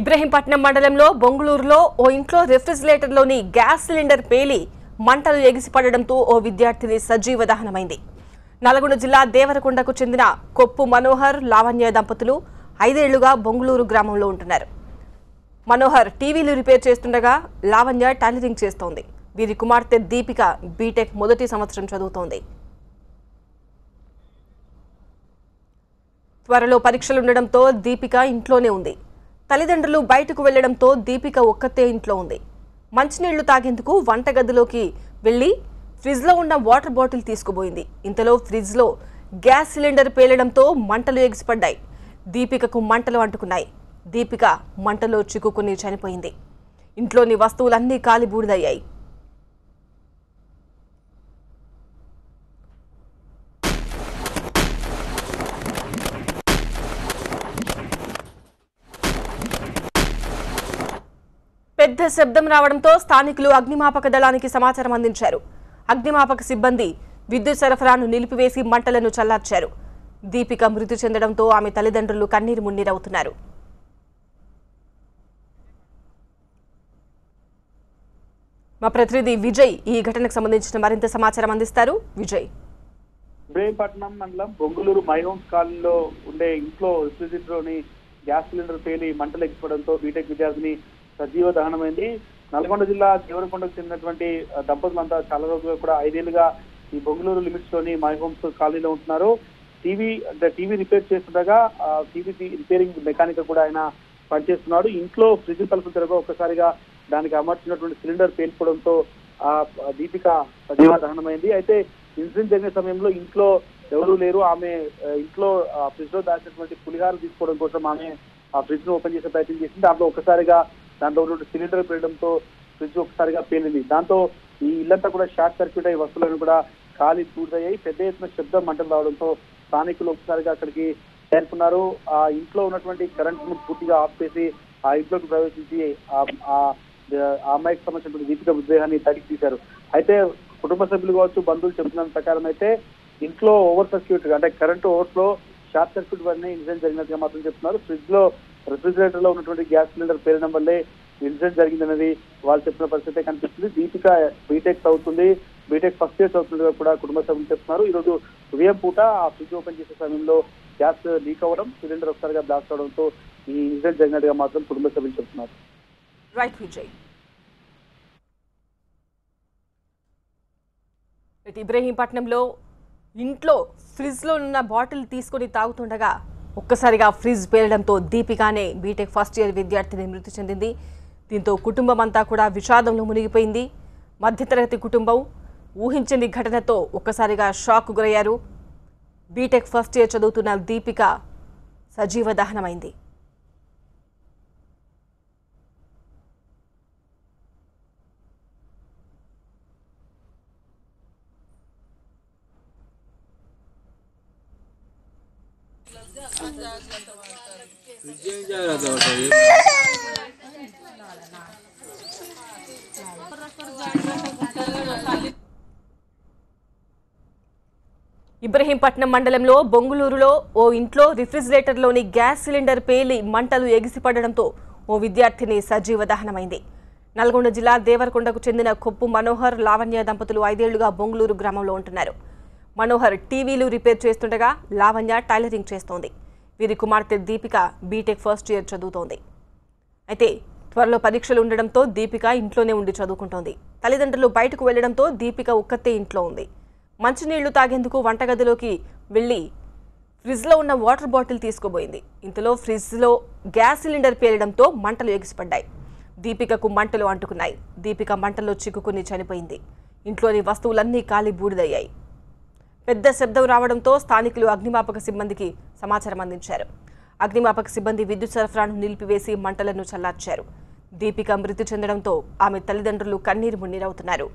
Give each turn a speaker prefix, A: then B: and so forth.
A: ఇబ్రహీంపట్నం మండలంలో బొంగుళూరులో ఓ ఇంట్లో రెఫ్రిజిరేటర్లోని gas cylinder పేలి మంటలు ఎగిసిపడడంతో ఓ విద్యార్థిని సజీవ దహనమైంది. నల్గొండ జిల్లా దేవరకొండకు చెందిన కొప్పు మనోహర్ లావణ్య దంపతులు ఐదేళ్ళుగా బొంగుళూరు గ్రామంలో ఉంటున్నారు. మనోహర్ టీవీలు రిపేర్ చేస్తుండగా లావణ్య టైలరింగ్ చేస్తోంది. వీరి కుమార్తె దీపిక బీటెక్ మొదటి సంవత్సరం చదువుతోంది. త్వరలో పరీక్షలుండడంతో దీపిక ఇంట్లోనే ఉంది. తల్లిదండ్రులు బయటకు వెళ్ళడంతో దీపిక ఒక్కతే ఇంట్లో ఉంది. మంచినీళ్ళు తాగేందుకు వంటగదిలోకి వెళ్ళి ఫ్రిడ్జ్లో ఉన్న వాటర్ బాటిల్ తీసుకుపోయింది. ఇంతలో ఫ్రిడ్జ్లో గ్యాస్ సిలిండర్ పేలడంతో మంటలు ఎగిసిపడ్డాయి. దీపికకు మంటలు అంటుకున్నాయి. దీపిక మంటలో చిక్కుకుని చనిపోయింది. ఇంట్లోని వస్తువులన్నీ కాలిబూడిదయ్యాయి. పెద్ద శబ్దం రావడంతో స్థానికులు అగ్నిమాపక దళానికి సమాచారం అందించారు. అగ్నిమాపక సిబ్బంది విద్యుత్ సరఫరాను నిలిపివేసి మంటలను చల్లార్చారు. దీపిక మృతి చెందడంతో ఆమె తల్లిదండ్రులు కన్నీరు మున్నీరవుతున్నారు. మా ప్రతినిధి విజయ్ ఈ ఘటనకు సంబంధించిన మరింత సమాచారం అందిస్తారు. విజయ్.
B: ఇబ్రహీంపట్నం మండలం బొంగులూరు మై హోమ్స్ కాలనీలో ఉండే ఇంట్లో రిఫ్రిజిరేటర్లోని గ్యాస్ సిలిండర్ పేలి మంటలు ఎక్కిపోవడంతో బీటెక్ విద్యార్థిని సజీవ దహనమైంది. నల్గొండ జిల్లా దేవరకొండకు చెందినటువంటి దంపతులంతా చాలా రోజులుగా కూడా ఐదేళ్ళుగా ఈ బొంగళూరు లిమిట్స్లోని మై హోమ్స్ కాలనీలో ఉంటున్నారు. టీవీ అంటే టీవీ రిపేర్ చేస్తుండగా టీవీ రిపేరింగ్ మెకానిక్ కూడా ఆయన పనిచేస్తున్నాడు. ఇంట్లో ఫ్రిడ్జ్ తలుపు తిరగ ఒక్కసారిగా దానికి అమర్చినటువంటి సిలిండర్ పేల్పడంతో ఆ దీపిక సజీవ దహనమైంది. అయితే ఇన్సిడెంట్ జరిగిన సమయంలో ఇంట్లో ఎవరూ లేరు. ఆమె ఆ, ఇంట్లో ఫ్రిడ్జ్లో దాచినటువంటి పులిహారం తీసుకోవడం కోసం ఆమె ఆ ఫ్రిడ్జ్ను ఓపెన్ చేసే ప్రయత్నం చేసింది. దాంట్లో ఒక్కసారిగా దాంట్లో ఉన్నటువంటి సిలిండర్ పేయడంతో ఫ్రిడ్జ్ ఒకసారిగా పేలింది. దాంతో ఈ ఇల్లంతా కూడా షార్ట్ సర్క్యూట్ అయ్యి వస్తువులను కూడా ఖాళీ పూర్తయ్యాయి. పెద్ద ఎత్తున శబ్దం మంటలు రావడంతో స్థానికులు ఒకసారిగా అక్కడికి చేరుకున్నారు. ఆ ఇంట్లో ఉన్నటువంటి కరెంట్ను పూర్తిగా ఆఫ్ చేసి ఆ ఇంట్లోకి ప్రవేశించి ఆ- అమ్మాయికి సంబంధించిన దీపిక మృతదేహాన్ని తడికి తీశారు. అయితే కుటుంబ సభ్యులు కావచ్చు బంధువులు చెబుతున్న ప్రకారం అయితే ఇంట్లో ఓవర్ సర్క్యూట్ అంటే కరెంట్ ఓవర్ఫ్లో షార్ట్ సర్క్యూట్ వల్లనే ఇన్సిడెంట్ జరిగినట్టుగా మాత్రం చెప్తున్నారు. ఫ్రిడ్జ్లో రెఫ్రిజిరేటర్లో ఉన్నటువంటి గ్యాస్ సిలిండర్ పేరడం వల్లే ఇన్సిడెంట్ జరిగిందనేది వాళ్ళు చెప్పిన పరిస్థితి కనిపిస్తుంది. దీపిక బీటెక్ అవుతుంది బీటెక్ ఫస్ట్ ఇయర్ అవుతుందిగా కూడా కుటుంబ సభ్యులు చెప్తున్నారు. ఈ రోజు ఉదయం పూట ఆ ఫ్రిడ్జ్ ఓపెన్ చేసే సమయంలో గ్యాస్ లీక్ అవ్వడం సిలిండర్ ఒకసారిగా బ్లాస్ట్ అవడంతో ఈ ఇన్సిడెంట్ జరిగినట్టుగా మాత్రం కుటుంబ సభ్యులు చెప్తున్నారు.
A: రైట్ విజయ్. ఇబ్రహీంపట్నంలో ఇంట్లో ఫ్రిడ్జ్లో ఉన్న బాటిల్ తీసుకొని తాగుతుండగా ఒక్కసారిగా ఫ్రిడ్జ్ పేలడంతో దీపికానే బీటెక్ ఫస్ట్ ఇయర్ విద్యార్థిని మృతి చెందింది. దీంతో కుటుంబం అంతా కూడా విషాదంలో మునిగిపోయింది. మధ్యతరగతి కుటుంబం ఊహించని ఘటనతో ఒక్కసారిగా షాక్ గురయ్యారు. బీటెక్ ఫస్ట్ ఇయర్ చదువుతున్న దీపిక సజీవ దహనమైంది. ఇబ్రహీంపట్నం మండలంలో బొంగుళూరులో ఓ ఇంట్లో రిఫ్రిజిరేటర్లోని గ్యాస్ సిలిండర్ పేలి మంటలు ఎగిసిపడడంతో ఓ విద్యార్థిని సజీవ దహనమైంది. నల్గొండ జిల్లా దేవరకొండకు చెందిన కొప్పు మనోహర్ లావణ్య దంపతులు ఐదేళ్ళుగా బొంగుళూరు గ్రామంలో ఉంటున్నారు. మనోహర్ టీవీలు రిపేర్ చేస్తుండగా లావణ్య టైలరింగ్ చేస్తోంది. వీరి కుమార్తె దీపిక బీటెక్ ఫస్ట్ ఇయర్ చదువుతోంది. అయితే త్వరలో పరీక్షలు ఉండడంతో దీపిక ఇంట్లోనే ఉండి చదువుకుంటోంది. తల్లిదండ్రులు బయటకు వెళ్ళడంతో దీపిక ఒక్కతే ఇంట్లో ఉంది. మంచినీళ్ళు తాగేందుకు వంటగదిలోకి వెళ్ళి ఫ్రిడ్జ్లో ఉన్న వాటర్ బాటిల్ తీసుకుపోయింది. ఇంతలో ఫ్రిడ్జ్లో గ్యాస్ సిలిండర్ పేలడంతో మంటలు ఎగిసిపడ్డాయి. దీపికకు మంటలు అంటుకున్నాయి. దీపిక మంటల్లో చిక్కుకుని చనిపోయింది. ఇంట్లోని వస్తువులన్నీ కాలి బూడిదయ్యాయి. పెద్ద శబ్దం రావడంతో స్థానికులు అగ్నిమాపక సిబ్బందికి సమాచారం అందించారు. అగ్నిమాపక సిబ్బంది విద్యుత్ సరఫరాను నిలిపివేసి మంటలను చల్లార్చారు. దీపిక మృతి చెందడంతో ఆమె తల్లిదండ్రులు కన్నీరు మున్నీరవుతున్నారు.